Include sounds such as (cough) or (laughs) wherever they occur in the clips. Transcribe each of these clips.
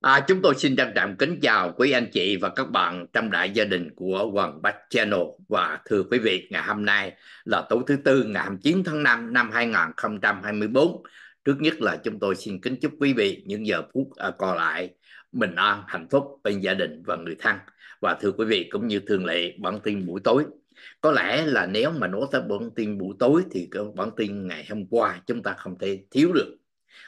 À, chúng tôi xin trân trọng kính chào quý anh chị và các bạn trong đại gia đình của Hoàng Bách Channel. Và thưa quý vị ngày hôm nay là tối thứ tư ngày 29 tháng 5 năm 2024 trước nhất là chúng tôi xin kính chúc quý vị những giờ phút à, còn lại bình an hạnh phúc bên gia đình và người thân. Và thưa quý vị cũng như thường lệ bản tin buổi tối. Có lẽ là nếu mà nói tới bản tin buổi tối thì cái bản tin ngày hôm qua chúng ta không thể thiếu được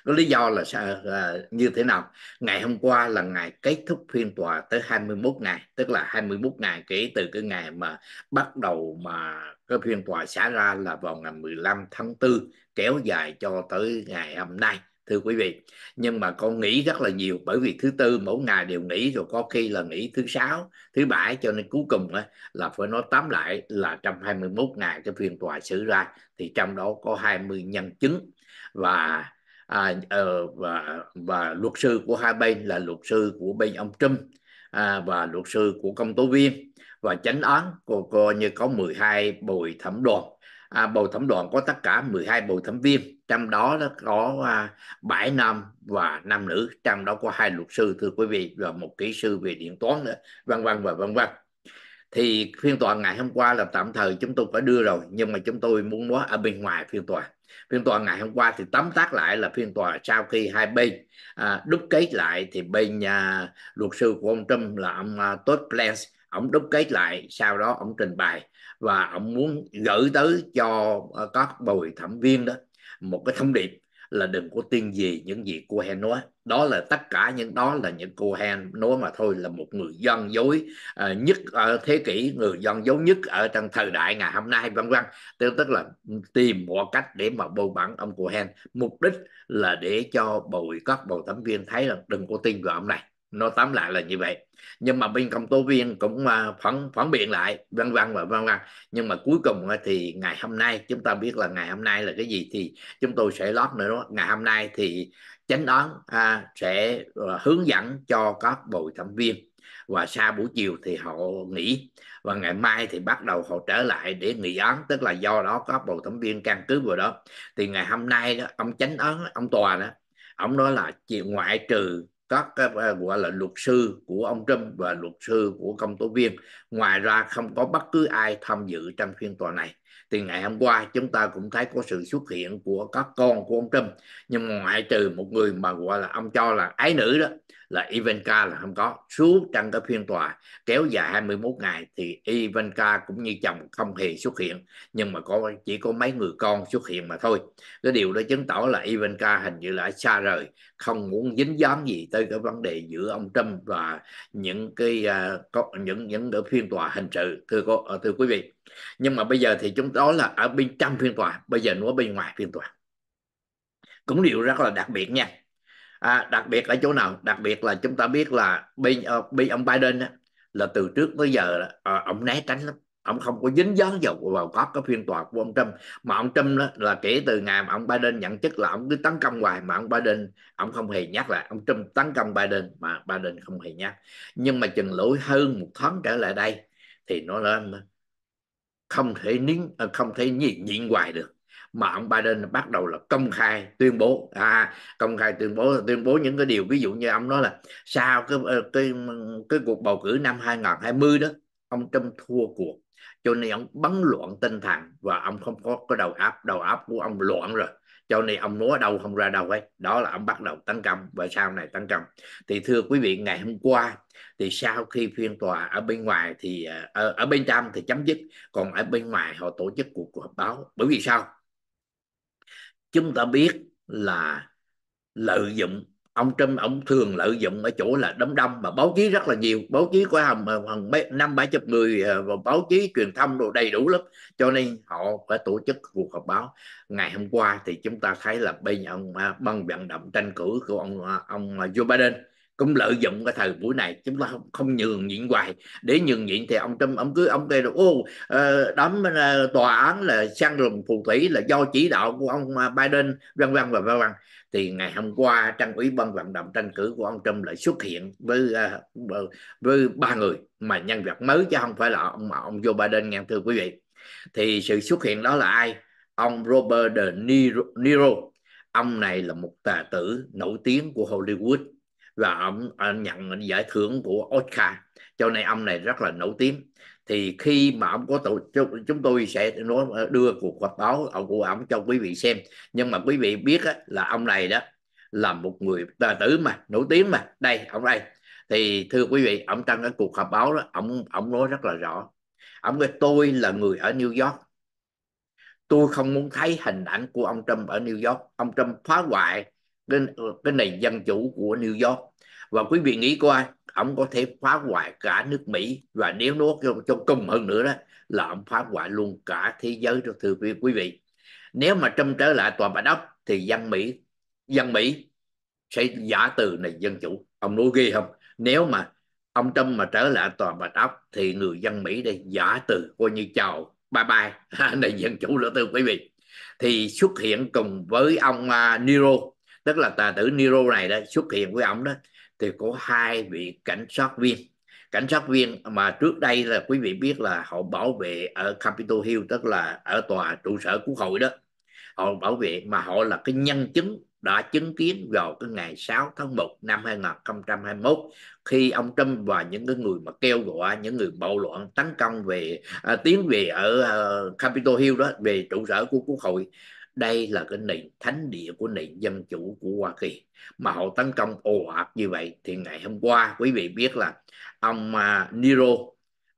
có lý do là, là như thế nào? Ngày hôm qua là ngày kết thúc phiên tòa tới 21 ngày tức là 21 ngày kể từ cái ngày mà bắt đầu mà cái phiên tòa xảy ra là vào ngày 15 tháng 4 kéo dài cho tới ngày hôm nay thưa quý vị. Nhưng mà con nghĩ rất là nhiều bởi vì thứ tư mỗi ngày đều nghỉ rồi có khi là nghỉ thứ sáu thứ bảy cho nên cuối cùng là phải nói tóm lại là trong 21 ngày cái phiên tòa xử ra thì trong đó có 20 nhân chứng. Và à, uh, và và luật sư của hai bên là luật sư của bên ông Trump à, và luật sư của công tố viên. Và chánh án cô coi như có 12 bồi thẩm đoàn. À, bồi thẩm đoàn có tất cả 12 bồi thẩm viên trong đó nó có à, 7 nam và nam nữ trong đó có hai luật sư thưa quý vị và một kỹ sư về điện toán nữa vân vân và vân vân. Thì phiên tòa ngày hôm qua là tạm thời chúng tôi phải đưa rồi nhưng mà chúng tôi muốn nói ở bên ngoài phiên tòa phiên tòa ngày hôm qua thì tóm tắt lại là phiên tòa sau khi hai bên à, đúc kết lại thì bên à, luật sư của ông Trump là ông à, Todd Pence ông đúc kết lại sau đó ông trình bày và ông muốn gửi tới cho à, các bồi thẩm viên đó một cái thông điệp là đừng có tin gì những gì cô Hen nói. Đó là tất cả những đó là những cô Hen nói mà thôi là một người dân dối uh, nhất ở thế kỷ người dân dối nhất ở trong thời đại ngày hôm nay vân vân. Tức, tức là tìm mọi cách để mà bầu bẩn ông cô Hen mục đích là để cho bầu các bầu thẩm viên thấy là đừng có tin vào ông này nó tóm lại là như vậy. Nhưng mà bên công tố viên cũng à, phản phản biện lại vân vân và vân vân. Nhưng mà cuối cùng à, thì ngày hôm nay chúng ta biết là ngày hôm nay là cái gì thì chúng tôi sẽ lót nữa đó ngày hôm nay thì chánh án à, sẽ ờ, hướng dẫn cho các bồi thẩm viên. Và sau buổi chiều thì họ nghỉ. Và ngày mai thì bắt đầu họ trở lại để nghị án. Tức là do đó các bầu thẩm viên căn cứ vào đó. Thì ngày hôm nay đó ông chánh án ông tòa đó ông nói là chỉ ngoại trừ các ờ, gọi là luật sư của ông Trump và luật sư của công tố viên. Ngoài ra không có bất cứ ai tham dự trong phiên tòa này thì ngày hôm qua chúng ta cũng thấy có sự xuất hiện của các con của ông Trump. Nhưng mà ngoại trừ một người mà gọi là ông cho là ái nữ đó là Ivanka là không có. Suốt trong cái phiên tòa kéo dài 21 ngày thì Ivanka cũng như chồng không hề xuất hiện. Nhưng mà có chỉ có mấy người con xuất hiện mà thôi. Cái điều đó chứng tỏ là Ivanka hình như là xa rời không muốn dính dáng gì tới cái vấn đề giữa ông Trump và những cái uh, có những những cái phiên tòa hình sự. Thưa cô à, thưa quý vị nhưng mà bây giờ thì chúng đó là ở bên trong phiên tòa bây giờ nó bên ngoài phiên tòa. Cũng điều rất là đặc biệt nha. À, đặc biệt ở chỗ nào? Đặc biệt là chúng ta biết là bên uh, bên ông Biden á, là từ trước tới giờ uh, ông né tránh lắm. Ông không có dính dáng vào vào các cái phiên tòa của ông Trump. Mà ông Trump đó là kể từ ngày mà ông Biden nhận chức là ông cứ tấn công hoài mà ông Biden ông không hề nhắc lại. Ông Trump tấn công Biden mà Biden không hề nhắc. Nhưng mà chừng lỗi hơn một tháng trở lại đây thì nó lên không thể nín ờ, không thể nhịn nhịn hoài được. Mà ông Biden bắt đầu là công khai tuyên bố à, công khai tuyên bố tuyên bố những cái điều ví dụ như ông nói là sau cái ờ, cái cái cuộc bầu cử năm 2020 đó ông Trump thua cuộc. Cho nên ông bắn loạn tinh thần và ông không có cái đầu óc đầu óc của ông loạn rồi cho nên ông nói đâu không ra đâu ấy. Đó là ông bắt đầu tấn công và sau này tấn công. Thì thưa quý vị ngày hôm qua thì sau khi phiên tòa ở bên ngoài thì à, ở, ở bên trong thì chấm dứt còn ở bên ngoài họ tổ chức cuộc họp báo. Bởi vì sao? Chúng ta biết là lợi dụng ông Trump ông thường lợi dụng ở chỗ là đám đông mà báo chí rất là nhiều. Báo chí có hàng hàng năm bảy chục người ờ, và báo chí truyền thông đồ đầy đủ lắm. Cho nên họ phải tổ chức cuộc họp báo. Ngày hôm qua thì chúng ta thấy là bên ông băng ban vận động tranh cử của ông ờ, ông Joe Biden cũng lợi dụng cái thời buổi này. Chúng ta không, không nhường nhịn hoài. Để nhường nhịn thì ông Trump ông cứ ông kêu là ô đám tòa án là sang rừng phù thủy là do chỉ đạo của ông Biden vân vân và vân vân thì ngày hôm qua trong ủy ban vận động tranh cử của ông Trump lại xuất hiện với uh, với ba người mà nhân vật mới chứ không phải là ông ông Joe Biden nghe thưa quý vị. Thì sự xuất hiện đó là ai? Ông Robert De Niro, Niro. Ông này là một tà tử nổi tiếng của Hollywood và ông, ông nhận giải thưởng của Oscar. Cho nên ông này rất là nổi tiếng thì khi mà ông có tổ chúng tôi sẽ nói đưa cuộc họp báo ông của ông cho quý vị xem. Nhưng mà quý vị biết á, là ông này đó là một người tài tử mà nổi tiếng mà. Đây ông đây. Thì thưa quý vị ông trong cái cuộc họp báo đó ông ông nói rất là rõ. Ông nói tôi là người ở New York. Tôi không muốn thấy hình ảnh của ông Trump ở New York. Ông Trump phá hoại cái, cái nền dân chủ của New York và quý vị nghĩ coi ông có thể phá hoại cả nước Mỹ. Và nếu nó cho, cho cùng hơn nữa đó là ông phá hoại luôn cả thế giới đó thưa quý vị. Nếu mà Trump trở lại tòa bạch ốc thì dân Mỹ dân Mỹ sẽ giả từ này dân chủ. Ông nói ghi không? Nếu mà ông Trump mà trở lại tòa bạch ốc thì người dân Mỹ đây giả từ coi như chào bye bye (laughs) này dân chủ nữa thưa quý vị. Thì xuất hiện cùng với ông uh, Nero tức là tà tử Nero này đó xuất hiện với ông đó thì có hai vị cảnh sát viên. Cảnh sát viên mà trước đây là quý vị biết là họ bảo vệ ở Capitol Hill tức là ở tòa trụ sở quốc hội đó. Họ bảo vệ mà họ là cái nhân chứng đã chứng kiến vào cái ngày 6 tháng 1 năm 2021 khi ông Trump và những cái người mà kêu gọi những người bạo loạn tấn công về à, tiến về ở uh, Capitol Hill đó về trụ sở của quốc hội đây là cái nền thánh địa của nền dân chủ của Hoa Kỳ. Mà họ tấn công ồ ạt như vậy thì ngày hôm qua quý vị biết là ông uh, Nero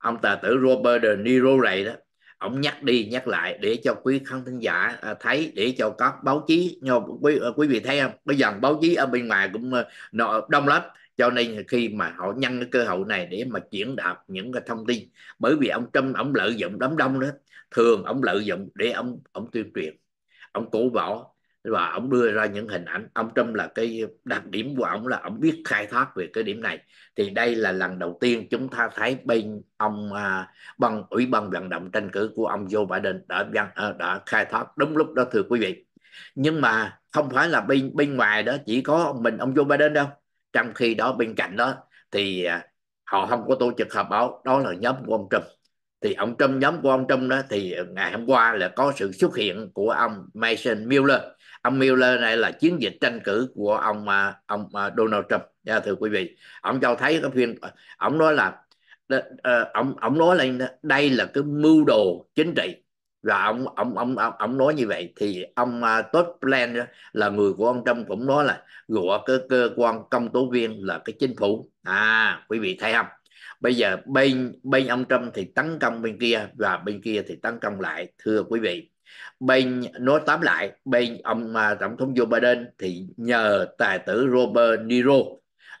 ông tà tử Robert De Niro này đó ông nhắc đi nhắc lại để cho quý khán thính giả à, thấy để cho các báo chí. Nhau quý à, quý vị thấy không? Bây giờ báo chí ở bên ngoài cũng đông lắm. Cho nên khi mà họ nhân cái cơ hội này để mà chuyển đạt những cái thông tin. Bởi vì ông Trump ông lợi dụng đám đông đó thường ông lợi dụng để ông ông tuyên truyền ông cổ võ và ông đưa ra những hình ảnh. Ông Trump là cái đặc điểm của ông là ông biết khai thác về cái điểm này. Thì đây là lần đầu tiên chúng ta thấy bên ông à, bằng ủy ban vận động tranh cử của ông Joe Biden đã à, đã khai thác đúng lúc đó thưa quý vị. Nhưng mà không phải là bên bên ngoài đó chỉ có mình ông Joe Biden đâu. Trong khi đó bên cạnh đó thì à, họ không có tổ chức họp báo đó là nhóm của ông Trump thì ông Trump nhóm của ông Trump đó thì ngày hôm qua là có sự xuất hiện của ông Mason Miller ông Miller này là chiến dịch tranh cử của ông à, ông à, Donald Trump. Nha thưa quý vị ông cho thấy cái phiên ông nói là ờ, ông ông nói lên đây là cái mưu đồ chính trị. Và ông ông ông ông, ông nói như vậy thì ông uh, Todd Plan là người của ông Trump cũng nói là gọi cái cơ quan công tố viên là cái chính phủ. À quý vị thấy không? Bây giờ bên bên ông Trump thì tấn công bên kia và bên kia thì tấn công lại thưa quý vị. Bên nói tóm lại bên ông uh, tổng thống Joe Biden thì nhờ tài tử Robert Niro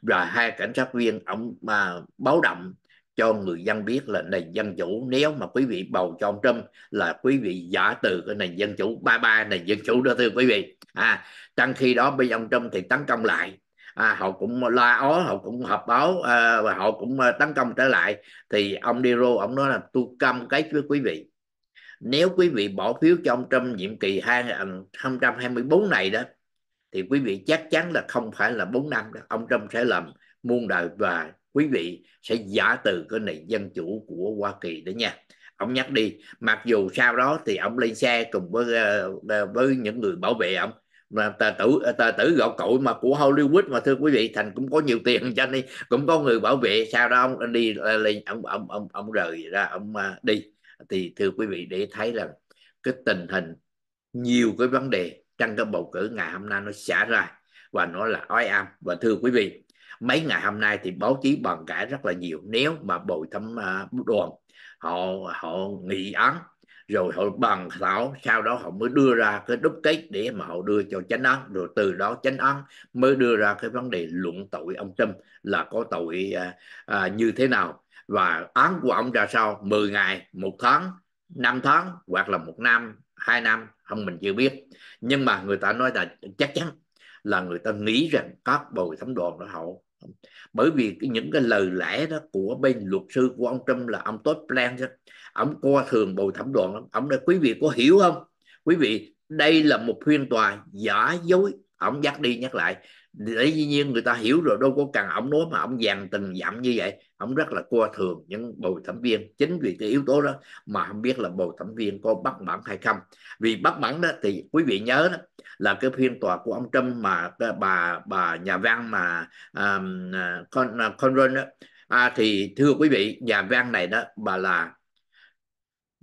và hai cảnh sát viên ông mà uh, báo động cho người dân biết là nền dân chủ nếu mà quý vị bầu cho ông Trump là quý vị giả từ cái nền dân chủ ba ba nền dân chủ đó thưa quý vị. À trong khi đó bên ông Trump thì tấn công lại à, họ cũng la ó họ cũng họp báo à, và họ cũng à, tấn công trở lại. Thì ông Niro ông nói là tôi cam cái với quý vị. Nếu quý vị bỏ phiếu cho ông Trump nhiệm kỳ 2024 ờ, này đó thì quý vị chắc chắn là không phải là 4 năm đó. ông Trump sẽ làm muôn đời và quý vị sẽ giả từ cái nền dân chủ của Hoa Kỳ đấy nha. Ông nhắc đi mặc dù sau đó thì ông lên xe cùng với với những người bảo vệ ông mà tà tử tà tử gạo cội mà của Hollywood mà, thưa quý vị, thành cũng có nhiều tiền, cho nên cũng có người bảo vệ. Sao đó ông đi ờ, lên, ông ông ông ông rời ra, ông ờ, đi. Thì thưa quý vị, để thấy là cái tình hình, nhiều cái vấn đề trong cái bầu cử ngày hôm nay nó xả ra và nó là oai am và thưa quý vị, mấy ngày hôm nay thì báo chí bàn cãi rất là nhiều. Nếu mà bồi thẩm ờ, đoàn, họ họ nghị án rồi họ bàn thảo sau đó họ mới đưa ra cái đúc kết để mà họ đưa cho chánh án. Rồi từ đó chánh án mới đưa ra cái vấn đề luận tội ông Trump là có tội à, à, như thế nào. Và án của ông ra sao? 10 ngày một tháng 5 tháng hoặc là một năm hai năm không mình chưa biết. Nhưng mà người ta nói là chắc chắn là người ta nghĩ rằng các bồi thẩm đoàn đó họ bởi vì những cái lời lẽ đó của bên luật sư của ông Trump là ông Todd plan đó, ổng coi thường bồi thẩm đoàn lắm. Ổng nói quý vị có hiểu không? Quý vị đây là một phiên tòa giả dối. Ổng nhắc đi nhắc lại. Để dĩ nhiên người ta hiểu rồi đâu có cần ổng nói mà ổng dàn từng dặm như vậy. Ổng rất là coi thường những bầu thẩm viên. Chính vì cái yếu tố đó mà không biết là bầu thẩm viên có bắt mãn hay không. Vì bắt mãn đó thì quý vị nhớ đó là cái phiên tòa của ông Trump mà bà bà nhà văn mà um, à, con à, con đó. À, thì thưa quý vị nhà văn này đó bà là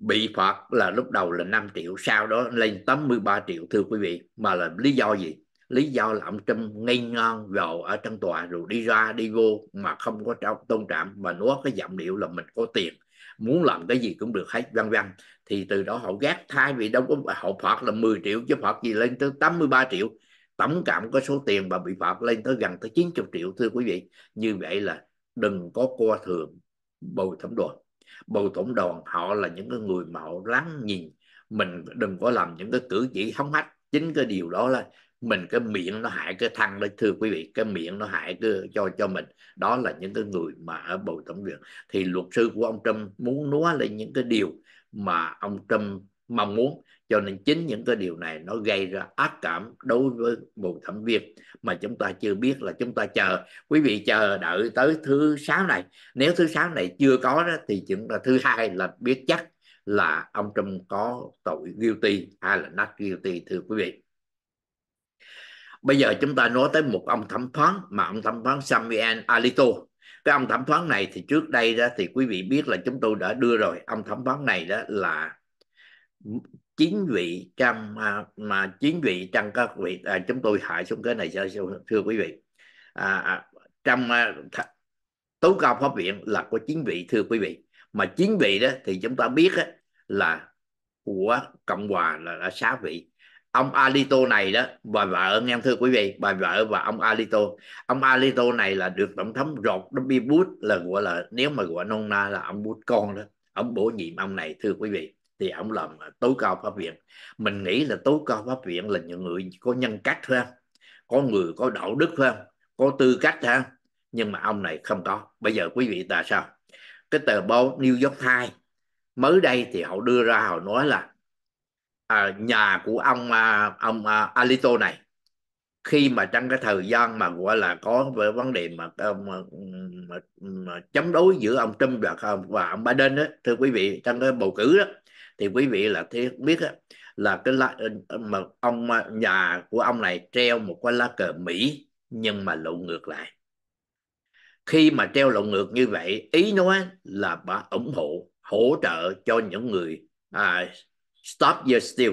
bị phạt là lúc đầu là 5 triệu, sau đó lên 83 triệu, thưa quý vị. Mà là lý do gì? Lý do là ông Trump ngây ngon gầu ở trong tòa rồi đi ra, đi vô mà không có tôn trọng. Mà nói cái giọng điệu là mình có tiền, muốn làm cái gì cũng được hết, vân vân. Thì từ đó họ gác thay vì đâu có, họ phạt là 10 triệu chứ phạt gì lên tới 83 triệu. Tổng cộng có số tiền mà bị phạt lên tới gần tới 90 triệu, thưa quý vị. Như vậy là đừng có coi thường bầu thẩm đoàn bầu tổng đoàn họ là những cái người mà họ lắng nhìn. Mình đừng có làm những cái cử chỉ hóng hách. Chính cái điều đó là mình, cái miệng nó hại cái thân đấy thưa quý vị, cái miệng nó hại cái cho cho mình. Đó là những cái người mà ở bầu tổng viện thì luật sư của ông Trump muốn nói lên những cái điều mà ông Trump mong muốn. Cho nên chính những cái điều này nó gây ra ác cảm đối với một thẩm viên mà chúng ta chưa biết là chúng ta chờ. Quý vị chờ đợi tới thứ sáu này. Nếu thứ sáu này chưa có đó, thì chúng ta thứ hai là biết chắc là ông Trump có tội guilty. Hay là not guilty thưa quý vị. Bây giờ chúng ta nói tới một ông thẩm phán mà ông thẩm phán Samuel Alito. Cái ông thẩm phán này thì trước đây đó thì quý vị biết là chúng tôi đã đưa rồi. Ông thẩm phán này đó là chín vị trong à, mà chín vị trong các vị à, chúng tôi hại xuống cái này thưa quý vị. À, à, trong à, th- tố cao pháp viện là có chín vị thưa quý vị. Mà chín vị đó thì chúng ta biết đó, là của cộng hòa là, là sáu vị. Ông Alito này đó bà vợ nghe thưa quý vị? Bà vợ và ông Alito. Ông Alito này là được tổng thống George W. Bush là gọi là nếu mà gọi nôm na là ông Bush con đó ông bổ nhiệm ông này thưa quý vị thì ông làm tối cao pháp viện. Mình nghĩ là tối cao pháp viện là những người có nhân cách thôi có người có đạo đức thôi có tư cách ha nhưng mà ông này không có. Bây giờ quý vị ta sao? Cái tờ báo New York Times mới đây thì họ đưa ra họ nói là à, nhà của ông à, ông à, Alito này khi mà trong cái thời gian mà gọi là có về vấn đề mà, ờ, mà, mà, mà chống đối giữa ông Trump và, và ông Biden đó thưa quý vị trong cái bầu cử đó thì quý vị là thế biết là cái lá, ờ, ờ, mà ông ờ, nhà của ông này treo một cái lá cờ Mỹ nhưng mà lộn ngược lại. Khi mà treo lộn ngược như vậy ý nói là bà ủng hộ hỗ trợ cho những người à, stop your steal.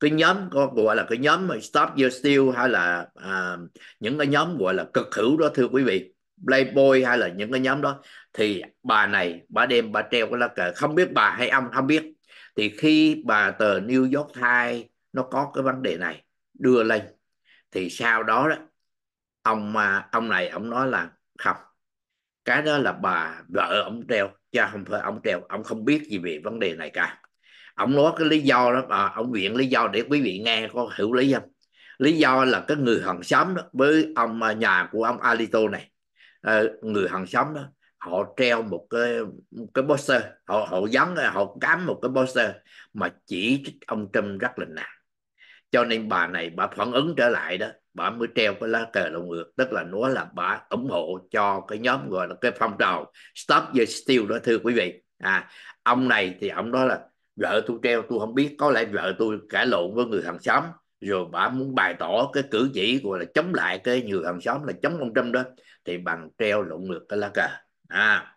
Cái nhóm có gọi là cái nhóm stop your steal hay là à, những cái nhóm gọi là cực hữu đó thưa quý vị. Playboy hay là những cái nhóm đó. Thì bà này bà đem bà treo cái lá cờ. Không biết bà hay ông không biết thì khi bà tờ New York Times nó có cái vấn đề này đưa lên, thì sau đó đó, ông mà, ông này ông nói là không, cái đó là bà vợ ông treo, chứ không phải ông treo, ông không biết gì về vấn đề này cả. Ông nói cái lý do đó mà ông viện lý do để quý vị nghe có hiểu lý không? Lý do là cái người hàng xóm đó, với ông à, nhà của ông Alito này ờ, người hàng xóm đó họ treo một cái một cái poster, họ họ dán họ cắm một cái poster mà chỉ trích ông Trump rất là nặng. Cho nên bà này bà phản ứng trở lại đó, bà mới treo cái lá cờ lộn ngược, tức là nói là bà ủng hộ cho cái nhóm gọi là cái phong trào stop the steal đó, thưa quý vị. À ông này thì ông nói là, vợ tôi treo, tôi không biết, có lẽ vợ tôi cãi lộn với người hàng xóm. Rồi bà muốn bày tỏ cái cử chỉ gọi là chống lại cái người hàng xóm là chống ông Trump đó, thì bằng treo lộn ngược cái lá cờ à.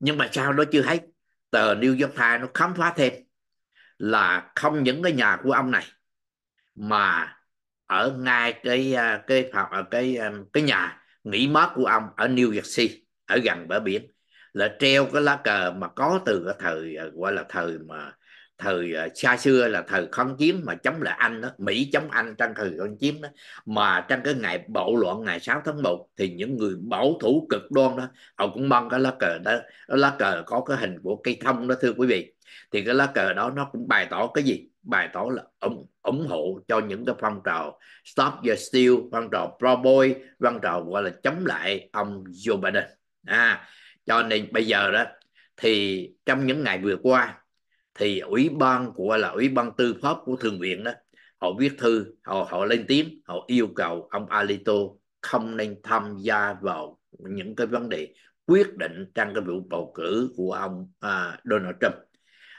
Nhưng mà sao đó chưa hết? Tờ New York Times nó khám phá thêm là không những cái nhà của ông này, mà ở ngay cái à, cái phòng ở cái à, cái nhà nghỉ mát của ông ở New Jersey ở gần bờ biển, là treo cái lá cờ mà có từ cái thời gọi là thời mà thời ờ, xa xưa là thời kháng chiến mà chống lại Anh đó, Mỹ chống Anh trong thời kháng chiến đó. Mà trong cái ngày bạo loạn ngày 6 tháng 1 thì những người bảo thủ cực đoan đó họ cũng mang cái lá cờ đó. Lá cờ có cái hình của cây thông đó thưa quý vị. Thì cái lá cờ đó nó cũng bày tỏ cái gì? Bày tỏ là ủng ủng hộ cho những cái phong trào stop the steal phong trào pro boy phong trào gọi là chống lại ông Joe Biden. À cho nên bây giờ đó thì trong những ngày vừa qua thì ủy ban của là ủy ban tư pháp của thượng viện đó họ viết thư họ họ lên tiếng họ yêu cầu ông Alito không nên tham gia vào những cái vấn đề quyết định trong cái vụ bầu cử của ông à, Donald Trump.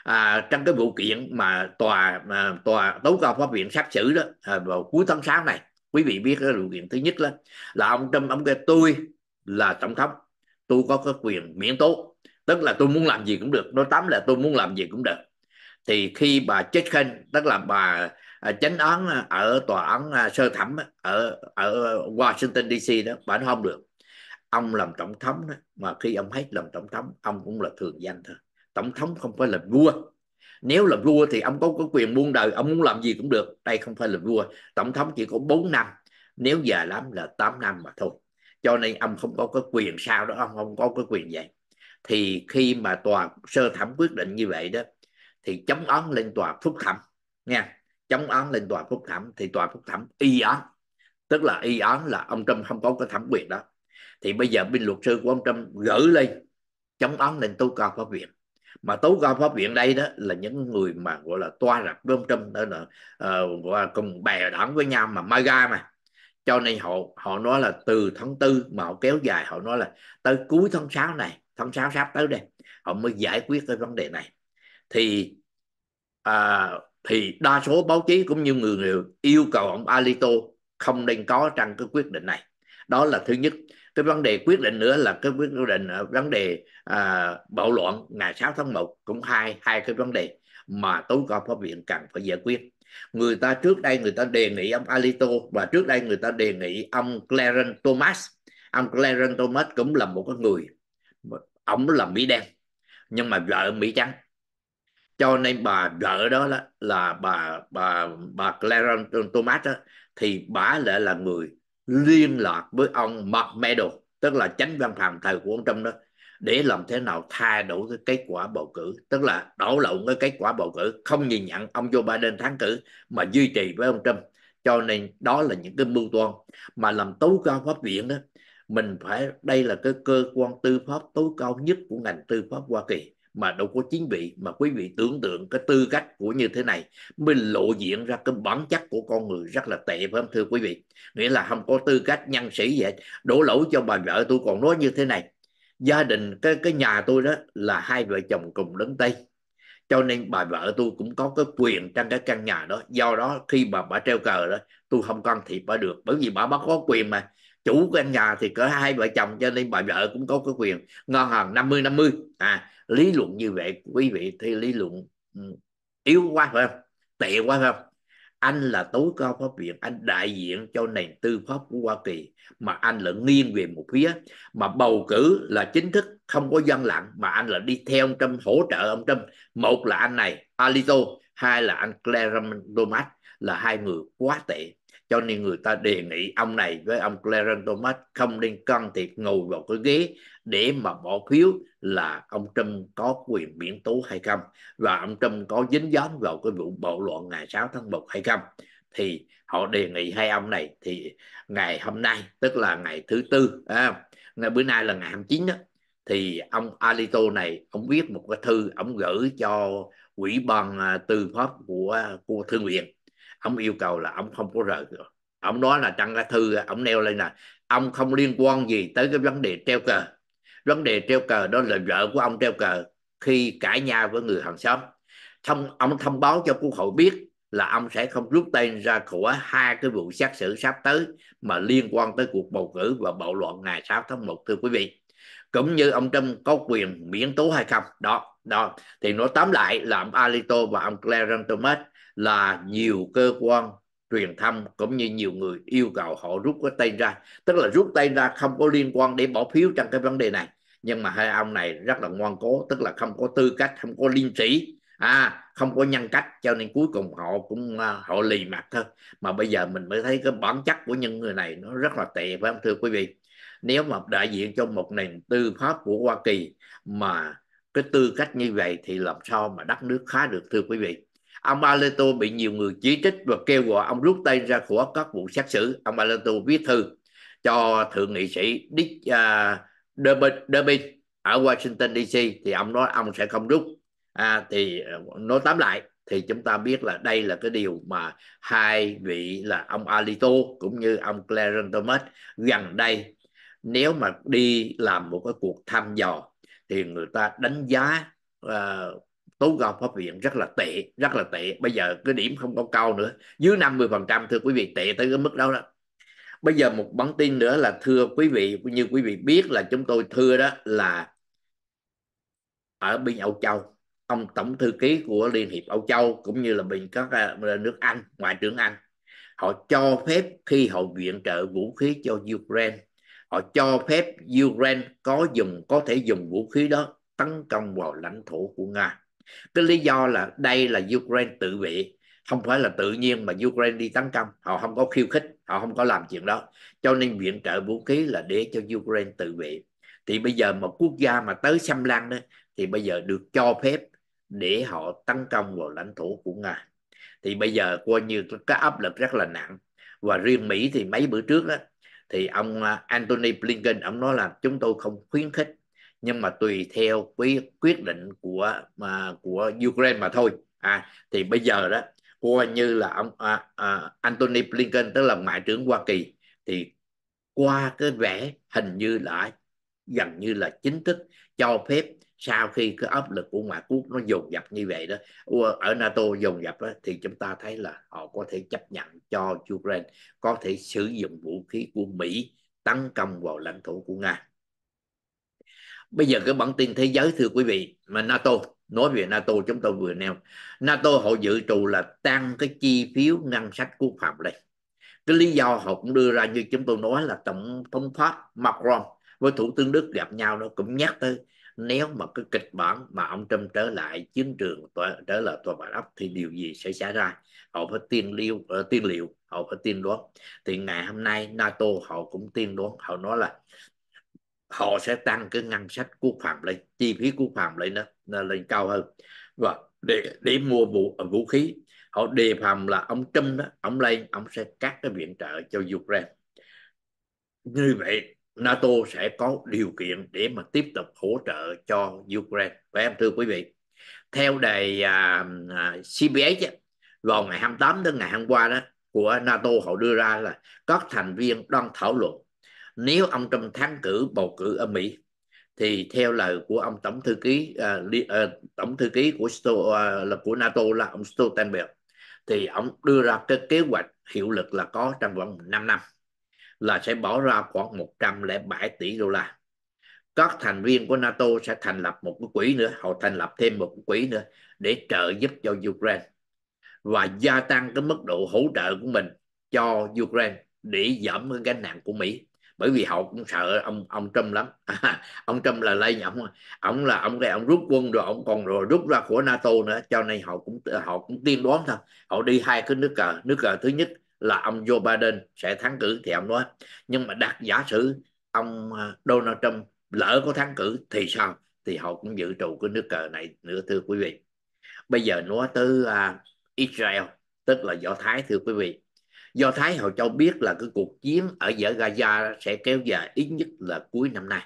À, trong cái vụ kiện mà tòa mà tòa tố cao pháp viện xét xử đó à, vào cuối tháng 6 này quý vị biết cái vụ kiện thứ nhất đó là ông Trump ông kêu tôi là tổng thống tôi có cái quyền miễn tố tức là tôi muốn làm gì cũng được. Nói tóm là tôi muốn làm gì cũng được. Thì khi bà chết khen tức là bà à, chánh án à, ở tòa án à, sơ thẩm ở ở Washington DC đó bà nói không được. Ông làm tổng thống đó, mà khi ông hết làm tổng thống ông cũng là thường danh thôi. Tổng thống không phải là vua. Nếu là vua thì ông có có quyền muôn đời ông muốn làm gì cũng được. Đây không phải là vua. Tổng thống chỉ có 4 năm. Nếu già lắm là 8 năm mà thôi. Cho nên ông không có cái quyền sao đó ông không có cái quyền vậy thì khi mà tòa sơ thẩm quyết định như vậy đó thì chống án lên tòa phúc thẩm nha chống án lên tòa phúc thẩm thì tòa phúc thẩm y án. Tức là y án là ông Trump không có cái thẩm quyền đó. Thì bây giờ bên luật sư của ông Trump gửi lên chống án lên tố cao pháp viện. Mà tố cao pháp viện đây đó là những người mà gọi là toa rập với ông Trump đó là uh, gọi là cùng bè đảng với nhau mà MAGA mà. Cho nên họ họ nói là từ tháng tư mà họ kéo dài họ nói là tới cuối tháng 6 này tháng 6 sắp tới đây họ mới giải quyết cái vấn đề này. Thì à, thì đa số báo chí cũng như người, người yêu cầu ông Alito không nên có trong cái quyết định này. Đó là thứ nhất. Cái vấn đề quyết định nữa là cái quyết định à, vấn đề à, bạo loạn ngày 6 tháng 1 cũng hai hai cái vấn đề mà tối cao pháp viện cần phải giải quyết. Người ta trước đây người ta đề nghị ông Alito và trước đây người ta đề nghị ông Clarence Thomas. Ông Clarence Thomas cũng là một cái người ông là Mỹ đen nhưng mà vợ Mỹ trắng. Cho nên bà vợ đó là, là bà bà bà Clarence Thomas đó, thì bà lại là người liên lạc với ông Mark tức là tránh văn phòng thời của ông Trump đó để làm thế nào thay đổi cái kết quả bầu cử. Tức là đổ lộn cái kết quả bầu cử không nhìn nhận ông Joe Biden thắng cử mà duy trì với ông Trump. Cho nên đó là những cái mưu toan mà làm tố cao pháp viện đó mình phải, đây là cái cơ quan tư pháp tối cao nhất của ngành tư pháp Hoa Kỳ, mà đâu có chính vị, mà quý vị tưởng tượng cái tư cách của như thế này mới lộ diện ra cái bản chất của con người rất là tệ phải không, thưa quý vị? Nghĩa là không có tư cách nhân sĩ vậy. Đổ lỗi cho bà vợ tôi còn nói như thế này. Gia đình, cái cái nhà tôi đó là hai vợ chồng cùng đứng tây. Cho nên bà vợ tôi cũng có cái quyền trong cái căn nhà đó. Do đó khi bà bà treo cờ đó, tôi không can thiệp bà được. Bởi vì bà bà có quyền mà chủ của căn nhà thì cỡ hai vợ chồng, cho nên bà vợ cũng có cái quyền. Ngon hàng 50 50 à lý luận như vậy, quý vị thì lý luận ừ, yếu quá phải không? Tệ quá phải không? Anh là tối cao pháp viện anh đại diện cho nền tư pháp của Hoa Kỳ, mà anh là nghiêng về một phía. Mà bầu cử là chính thức, không có dân lặng, mà anh là đi theo ông Trump, hỗ trợ ông Trump. Một là anh này, Alito, hai là anh Clarence Thomas là hai người quá tệ cho nên người ta đề nghị ông này với ông Clarence Thomas không nên can thiệp ngồi vào cái ghế để mà bỏ phiếu là ông Trump có quyền miễn tố hay không. Và ông Trump có dính dáng vào cái vụ bạo loạn ngày 6 tháng 1 hay không. Thì họ đề nghị hai ông này thì ngày hôm nay tức là ngày thứ tư à, ngày bữa nay là ngày 29 đó. Thì ông Alito này ông viết một cái thư ông gửi cho ủy ban à, tư pháp của à, của thương viện ông yêu cầu là ông không có rời ông nói là trong lá thư, ông nêu lên là ông không liên quan gì tới cái vấn đề treo cờ. Vấn đề treo cờ đó là vợ của ông treo cờ khi cãi nhau với người hàng xóm. Thông, ông thông báo cho quốc hội biết là ông sẽ không rút tên ra của hai cái vụ xét xử sắp tới mà liên quan tới cuộc bầu cử và bạo loạn ngày 6 tháng 1 thưa quý vị. Cũng như ông Trump có quyền miễn tố hay không, đó đó. Thì nó tóm lại là ông Alito và ông Clarence Thomas là nhiều cơ quan truyền thông cũng như nhiều người yêu cầu họ rút cái tay ra. Tức là rút tay ra không có liên quan để bỏ phiếu trong cái vấn đề này. Nhưng mà hai ông này rất là ngoan cố, tức là không có tư cách, không có liên sĩ à không có nhân cách, cho nên cuối cùng họ cũng à, họ lì mặt thôi. Mà bây giờ mình mới thấy cái bản chất của những người này nó rất là tệ, phải không thưa quý vị? Nếu mà đại diện cho một nền tư pháp của Hoa Kỳ mà cái tư cách như vậy thì làm sao mà đất nước khá được thưa quý vị? Ông Aleto bị nhiều người chỉ trích và kêu gọi ông rút tay ra khỏi các vụ xét xử. Ông Aleto viết thư cho thượng nghị sĩ Dick à, uh, Durbin ở Washington DC thì ông nói ông sẽ không rút. À, thì à, nói tóm lại thì chúng ta biết là đây là cái điều mà hai vị là ông Alito cũng như ông Clarence Thomas gần đây nếu mà đi làm một cái cuộc thăm dò thì người ta đánh giá uh, tố cáo pháp viện rất là tệ, rất là tệ. Bây giờ cái điểm không có cao nữa. Dưới 50 phần trăm, thưa quý vị, tệ tới cái mức đó đó. Bây giờ một bản tin nữa là thưa quý vị, như quý vị biết là chúng tôi thưa đó là ở bên Âu Châu. Ông tổng thư ký của Liên hiệp Âu Châu cũng như là bên các ờ, nước Anh, ngoại trưởng Anh, họ cho phép khi họ viện trợ vũ khí cho Ukraine, họ cho phép Ukraine có dùng, có thể dùng vũ khí đó tấn công vào lãnh thổ của Nga cái lý do là đây là Ukraine tự vệ, không phải là tự nhiên mà Ukraine đi tấn công. Họ không có khiêu khích, họ không có làm chuyện đó. Cho nên viện trợ vũ khí là để cho Ukraine tự vệ. Thì bây giờ một quốc gia mà tới xâm lăng đó, thì bây giờ được cho phép để họ tấn công vào lãnh thổ của Nga. Thì bây giờ coi như cái áp lực rất là nặng. Và riêng Mỹ thì mấy bữa trước đó thì ông à, Anthony Blinken, ông nói là chúng tôi không khuyến khích nhưng mà tùy theo quyết quyết định của mà của Ukraine mà thôi. À thì bây giờ đó coi như là ông à, à, Anthony Blinken tức là ngoại trưởng Hoa Kỳ thì qua cái vẻ hình như là gần như là chính thức cho phép sau khi cái áp lực của ngoại quốc nó dồn dập như vậy đó ở NATO dồn dập đó, thì chúng ta thấy là họ có thể chấp nhận cho Ukraine có thể sử dụng vũ khí của Mỹ tấn công vào lãnh thổ của Nga bây giờ cái bản tin thế giới, thưa quý vị, mà NATO, nói về NATO chúng tôi vừa nêu. NATO họ dự trù là tăng cái chi phiếu ngân sách quốc phòng lên cái lý do họ cũng đưa ra như chúng tôi nói là tổng thống pháp Macron với thủ tướng Đức gặp nhau nó cũng nhắc tới, nếu mà cái kịch bản mà ông Trump trở lại chiến trường trở lại tòa bạch ốc thì điều gì sẽ xảy ra? Họ phải tiên liệu ờ, tiên liệu, họ phải tiên đoán. Thì ngày hôm nay NATO họ cũng tiên đoán, họ nói là họ sẽ tăng cái ngân sách quốc phòng lên chi phí quốc phòng lên nó lên cao hơn. Và để để mua vũ vũ khí họ đề phòng là ông Trump đó ông lên ông sẽ cắt cái viện trợ cho Ukraine. Như vậy NATO sẽ có điều kiện để mà tiếp tục hỗ trợ cho Ukraine. Và em thưa quý vị theo đài à, à, uh, uh, CBS vào ngày 28 đến ngày hôm qua đó của NATO họ đưa ra là các thành viên đang thảo luận nếu ông Trump thắng cử bầu cử ở Mỹ thì theo lời của ông tổng thư ký uh, uh, tổng thư ký của Sto, uh, là của NATO là ông Stoltenberg thì ông đưa ra cái kế hoạch hiệu lực là có trong vòng 5 năm là sẽ bỏ ra khoảng 107 tỷ đô la. Các thành viên của NATO sẽ thành lập một cái quỹ nữa họ thành lập thêm một cái quỹ nữa để trợ giúp cho Ukraine và gia tăng cái mức độ hỗ trợ của mình cho Ukraine để giảm cái gánh nặng của Mỹ bởi vì họ cũng sợ ông ông Trump lắm. (laughs) Ông Trump là lây nhậm ông là ông đây ông rút quân rồi ông còn rồi rút ra của NATO nữa. Cho nên họ cũng họ cũng tiên đoán thôi. Họ đi hai cái nước cờ. Nước cờ thứ nhất là ông Joe Biden sẽ thắng cử thì ông nói. Nhưng mà đặt giả sử ông ờ, Donald Trump lỡ có thắng cử thì sao? Thì họ cũng dự trù cái nước cờ này nữa thưa quý vị. Bây giờ nói tới uh, Israel tức là do Thái thưa quý vị do Thái họ cho biết là cái cuộc chiến ở giữa Gaza sẽ kéo dài ít nhất là cuối năm nay.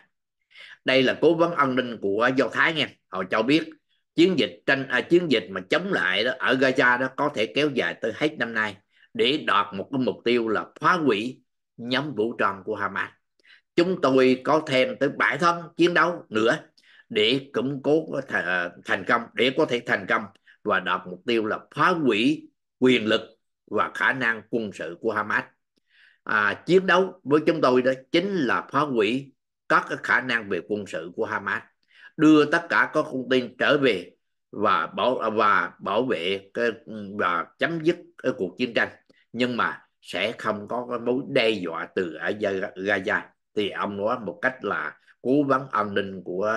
Đây là cố vấn an ninh của do Thái nha. Họ cho biết chiến dịch tranh à, chiến dịch mà chống lại đó ở Gaza đó có thể kéo dài tới hết năm nay để đạt một cái mục tiêu là phá hủy nhóm vũ trang của Hamas. Chúng tôi có thêm tới bảy tháng chiến đấu nữa để củng cố thành công để có thể thành công và đạt mục tiêu là phá hủy quyền lực và khả năng quân sự của Hamas. À, chiến đấu với chúng tôi đó chính là phá hủy các cái khả năng về quân sự của Hamas đưa tất cả các thông tin trở về và bảo và bảo vệ cái và chấm dứt cái cuộc chiến tranh. Nhưng mà sẽ không có cái mối đe dọa từ ở Gaza. Thì ông nói một cách là cố vấn an ninh của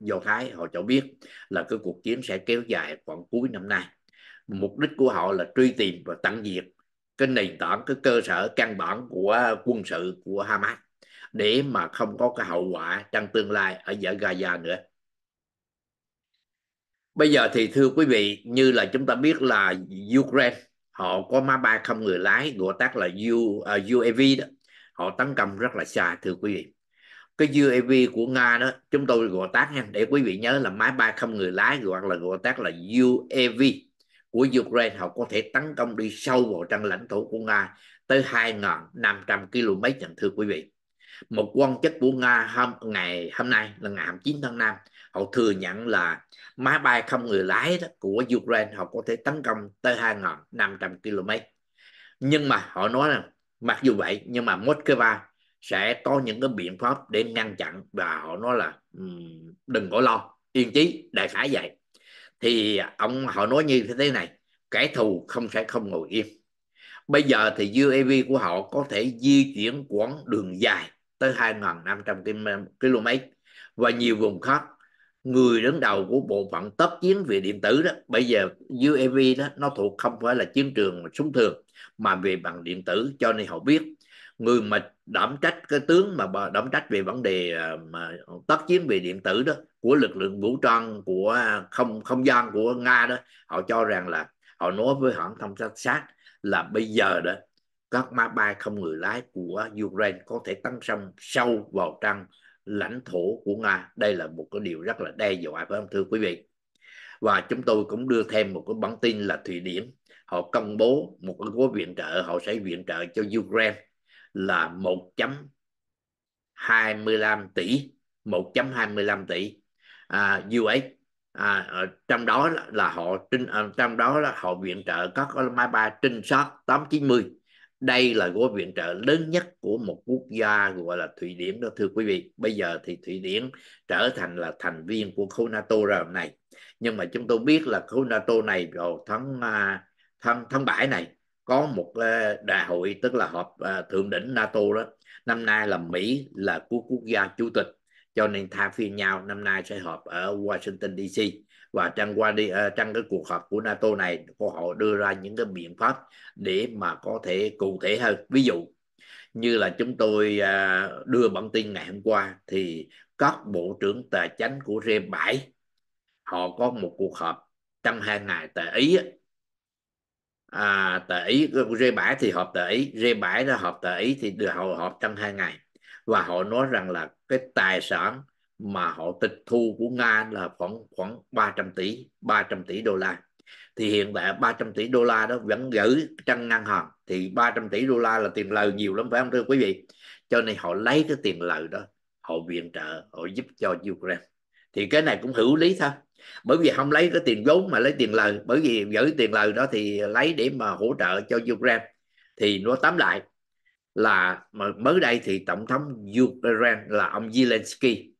Do Thái họ cho biết là cái cuộc chiến sẽ kéo dài khoảng cuối năm nay mục đích của họ là truy tìm và tận diệt cái nền tảng cái cơ sở căn bản của quân sự của Hamas để mà không có cái hậu quả trong tương lai ở giải Gaza nữa. Bây giờ thì thưa quý vị như là chúng ta biết là Ukraine họ có máy bay không người lái gọi tắt là U, à, uh, UAV đó. Họ tấn công rất là xa thưa quý vị. Cái UAV của Nga đó chúng tôi gọi tắt nha để quý vị nhớ là máy bay không người lái gọi là gọi tắt là UAV của Ukraine họ có thể tấn công đi sâu vào trong lãnh thổ của Nga tới 2.500 km nhận thưa quý vị. Một quan chức của Nga hôm ngày hôm nay là ngày 9 tháng 5 họ thừa nhận là máy bay không người lái đó của Ukraine họ có thể tấn công tới 2.500 km. Nhưng mà họ nói là mặc dù vậy nhưng mà Moscow sẽ có những cái biện pháp để ngăn chặn và họ nói là um, đừng có lo yên chí đại khái vậy thì ông họ nói như thế này, kẻ thù không sẽ không ngồi yên bây giờ thì UAV của họ có thể di chuyển quãng đường dài tới 2.500 km và nhiều vùng khác. Người đứng đầu của bộ phận tốc chiến về điện tử đó, bây giờ UAV đó, nó thuộc không phải là chiến trường súng thường, mà về bằng điện tử, cho nên họ biết người mà đảm trách cái tướng mà đảm trách về vấn đề à, mà tác chiến về điện tử đó, của lực lượng vũ trang, của à, không không gian của nga đó, họ cho rằng là, họ nói với hãng thông tấn sát là bây giờ đó, các máy bay không người lái của Ukraine có thể tấn xong sâu vào trong lãnh thổ của Nga. Đây là một cái điều rất là đe dọa, phải không, thưa quý vị? Và chúng tôi cũng đưa thêm một cái bản tin là Thụy Điển. Họ công bố một cái gói viện trợ, họ sẽ viện trợ cho Ukraine là 1.25 tỷ 1.25 tỷ. À, US à, ở trong đó là họ trinh à, trong đó là họ viện trợ các máy bay trinh sát 890 đây là gói viện trợ lớn nhất của một quốc gia gọi là Thụy Điển đó thưa quý vị. Bây giờ thì Thụy Điển trở thành là thành viên của khối NATO rồi này. Nhưng mà chúng tôi biết là khối NATO này vào tháng à, tháng tháng 7 này có một đại hội tức là họp à, thượng đỉnh NATO đó năm nay là Mỹ là quốc quốc gia chủ tịch cho nên thay phiên nhau năm nay sẽ họp ở Washington DC và trong qua đi uh, trong cái cuộc họp của NATO này họ đưa ra những cái biện pháp để mà có thể cụ thể hơn. Ví dụ như là chúng tôi uh, đưa bản tin ngày hôm qua thì các bộ trưởng tài chính của G7 họ có một cuộc họp trong hai ngày tại Ý à, tại Ý G7 thì họp tại Ý G7 ra họp tại Ý thì được họ họp trong hai ngày. Và họ nói rằng là cái tài sản mà họ tịch thu của Nga là khoảng khoảng 300 tỷ 300 tỷ đô la. Thì hiện tại 300 tỷ đô la đó vẫn giữ trong ngân hàng thì 300 tỷ đô la là tiền lời nhiều lắm phải không thưa quý vị? Cho nên họ lấy cái tiền lời đó họ viện trợ họ giúp cho Ukraine. Thì cái này cũng hữu lý thôi bởi vì không lấy cái tiền vốn mà lấy tiền lời. Bởi vì giữ tiền lời đó thì lấy để mà hỗ trợ cho Ukraine. Thì nó tóm lại là mà mới đây thì tổng thống Ukraine là ông Zelensky.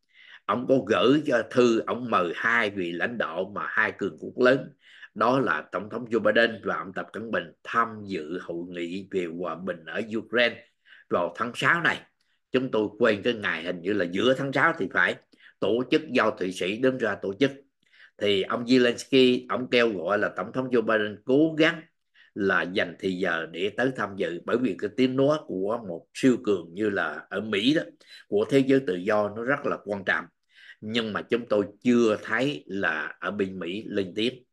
Ông có gửi cho thư, ông mời hai vị lãnh đạo mà hai cường quốc lớn. Đó là tổng thống Joe Biden và ông Tập Cận Bình tham dự hội nghị về hòa bình ở Ukraine vào tháng 6 này. Chúng tôi quên cái ngày hình như là giữa tháng 6 thì phải. Tổ chức do Thụy Sĩ đứng ra tổ chức thì ông Zelensky, ông kêu gọi là tổng thống Joe Biden cố gắng là dành thì giờ để tới tham dự. Bởi vì cái tiếng nói của một siêu cường như là ở Mỹ đó, của thế giới tự do nó rất là quan trọng. Nhưng mà chúng tôi chưa thấy là ở bên Mỹ lên tiếng.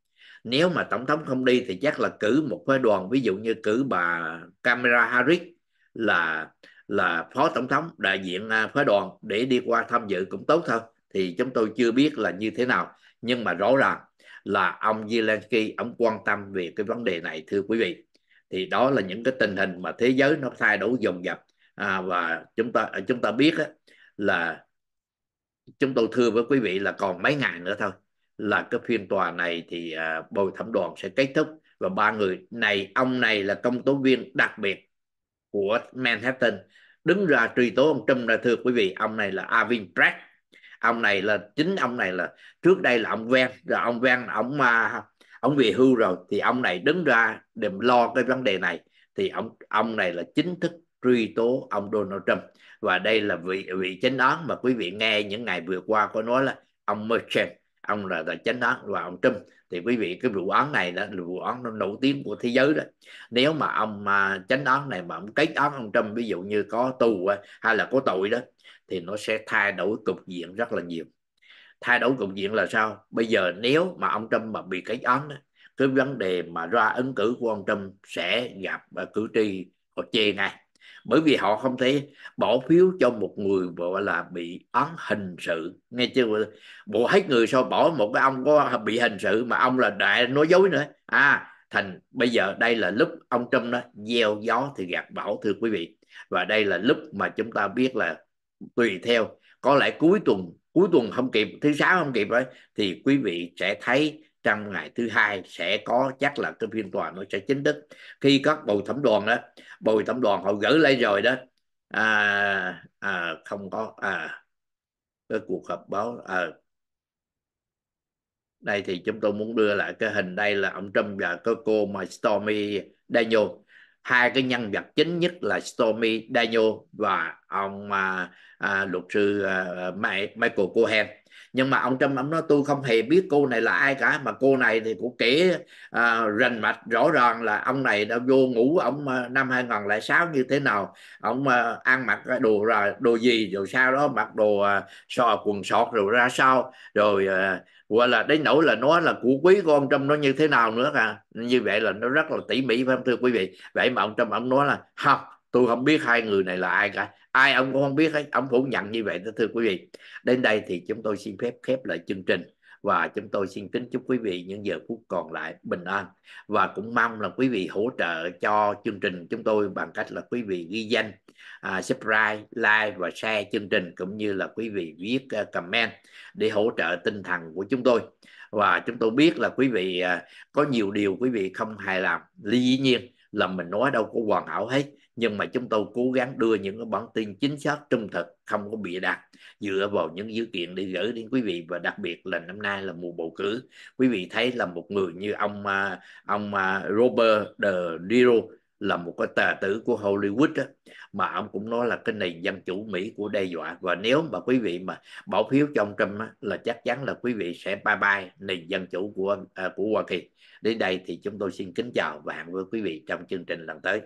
Nếu mà tổng thống không đi thì chắc là cử một phái đoàn, ví dụ như cử bà Kamala Harris là là phó tổng thống, đại diện à, phái đoàn để đi qua tham dự cũng tốt thôi. Thì chúng tôi chưa biết là như thế nào nhưng mà rõ ràng là ông Zelensky ông quan tâm về cái vấn đề này thưa quý vị. Thì đó là những cái tình hình mà thế giới nó thay đổi dồn dập. À, và chúng ta à, chúng ta biết á, là chúng tôi thưa với quý vị là còn mấy ngày nữa thôi là cái phiên tòa này thì à, bồi thẩm đoàn sẽ kết thúc. Và ba người này ông này là công tố viên đặc biệt của Manhattan. Đứng ra truy tố ông Trump ra thưa quý vị ông này là Arvin Bragg ông này là chính ông này là trước đây là ông ven rồi ông ven ông mà ông về hưu rồi thì ông này đứng ra để lo cái vấn đề này. Thì ông ông này là chính thức truy tố ông Donald Trump. Và đây là vị vị chánh án mà quý vị nghe những ngày vừa qua có nói là ông Merchant ông là, là chánh án và ông Trump. Thì quý vị cái vụ án này đó là vụ án nó nổi tiếng của thế giới đó. Nếu mà ông mà chánh án này mà ông kết án ông Trump ví dụ như có tù à, hay là có tội đó thì nó sẽ thay đổi cục diện rất là nhiều. Thay đổi cục diện là sao? Bây giờ nếu mà ông Trump mà bị cái án đó, cái vấn đề mà ra ứng cử của ông Trump sẽ gặp à, cử tri họ chê ngay. Bởi vì họ không thể bỏ phiếu cho một người gọi là bị án hình sự. Nghe chưa? Bộ hết người sao bỏ một cái ông có bị hình sự mà ông là đại nói dối nữa. À thành bây giờ đây là lúc ông Trump đó gieo gió thì gạt bão thưa quý vị. Và đây là lúc mà chúng ta biết là tùy theo. Có lẽ cuối tuần cuối tuần không kịp thứ sáu không kịp rồi thì quý vị sẽ thấy trong ngày thứ hai sẽ có chắc là cái phiên tòa nó sẽ chính thức. Khi các bầu thẩm đoàn đó bầu thẩm đoàn họ gửi lên rồi đó à, à, không có à, cái cuộc họp báo à, đây thì chúng tôi muốn đưa lại cái hình đây là ông Trump và cái cô mà Stormy Daniel hai cái nhân vật chính nhất là Stormy Daniel và ông à, à, luật sư à, Michael Cohen. Nhưng mà ông Trump ông nói tôi không hề biết cô này là ai cả mà cô này thì cũng kể à, rành mạch rõ ràng là ông này đã vô ngủ ông à, năm 2006 như thế nào. Ông à, ăn mặc đồ đồ gì rồi sau đó mặc đồ à, sò quần sọt rồi ra sao. Rồi à, hoặc là đến nỗi là nó là của quý của ông Trump nó như thế nào nữa à như vậy là nó rất là tỉ mỉ phải không, thưa quý vị? Vậy mà ông Trump, ông nói là không tôi không biết hai người này là ai cả. Ai ông cũng không biết ấy ông phủ nhận như vậy đó, thưa quý vị. Đến đây thì chúng tôi xin phép khép lại chương trình và chúng tôi xin kính chúc quý vị những giờ phút còn lại bình an. Và cũng mong là quý vị hỗ trợ cho chương trình chúng tôi bằng cách là quý vị ghi danh uh, subscribe like và share chương trình cũng như là quý vị viết uh, comment để hỗ trợ tinh thần của chúng tôi. Và chúng tôi biết là quý vị uh, có nhiều điều quý vị không hài lòng. Lý dĩ nhiên là mình nói đâu có hoàn hảo hết nhưng mà chúng tôi cố gắng đưa những cái bản tin chính xác trung thực không có bịa đặt dựa vào những dữ kiện để gửi đến quý vị. Và đặc biệt là năm nay là mùa bầu cử. Quý vị thấy là một người như ông à, ông Robert De Niro là một cái tà tử của Hollywood đó, mà ông cũng nói là cái này dân chủ Mỹ của đe dọa. Và nếu mà quý vị mà bỏ phiếu cho ông Trump á, là chắc chắn là quý vị sẽ bye bye nền dân chủ của uh, của Hoa Kỳ. Đến đây thì chúng tôi xin kính chào và hẹn với quý vị trong chương trình lần tới.